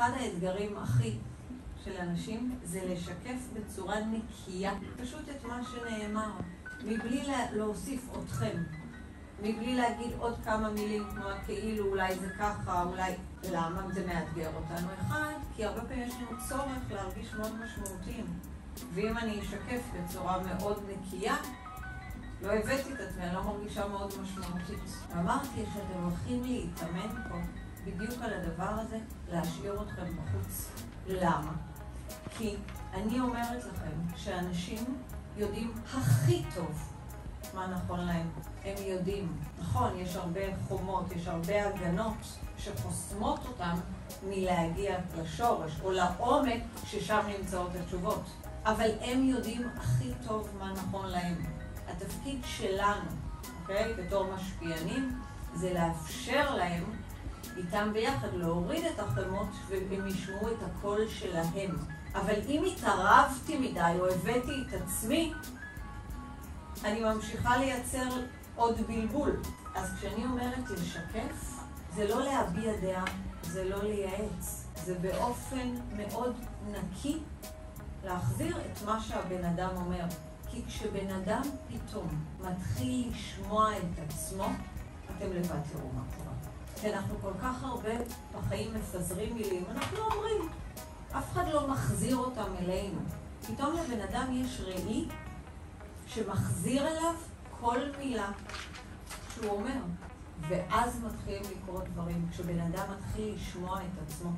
אחד האתגרים הכי של אנשים זה לשקף בצורה נקייה פשוט את מה שנאמר, מבלי להוסיף אתכם, מבלי להגיד עוד כמה מילים כמו כאילו אולי זה ככה, אולי למה זה מאתגר אותנו. אחד, כי הרבה פעמים יש לנו צורך להרגיש מאוד משמעותיים, ואם אני אשקף בצורה מאוד נקייה, לא הבאתי את עצמי, אני לא מרגישה מאוד משמעותית. אמרתי שאתם הולכים להתאמן פה בדיוק על הדבר הזה, להשאיר אתכם בחוץ. למה? כי אני אומרת לכם שאנשים יודעים הכי טוב מה נכון להם. הם יודעים. נכון, יש הרבה חומות, יש הרבה הגנות שחוסמות אותם מלהגיע לשורש או לעומק ששם נמצאות התשובות. אבל הם יודעים הכי טוב מה נכון להם. התפקיד שלנו, אוקיי, בתור משפיענים, זה לאפשר להם איתם ביחד להוריד את החמות והם ישמעו את הקול שלהם. אבל אם התערבתי מדי או הבאתי את עצמי, אני ממשיכה לייצר עוד בלבול. אז כשאני אומרת לשקף, זה לא להביע דעה, זה לא לייעץ, זה באופן מאוד נקי להחזיר את מה שהבן אדם אומר. כי כשבן אדם פתאום מתחיל לשמוע את עצמו, אתם לבד תראו מה קורה. כי אנחנו כל כך הרבה בחיים מפזרים מילים, אנחנו לא אומרים. אף אחד לא מחזיר אותם אלינו. פתאום לבן אדם יש ראי שמחזיר אליו כל מילה שהוא אומר. ואז מתחילים לקרות דברים, כשבן אדם מתחיל לשמוע את עצמו.